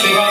Thanks, everyone.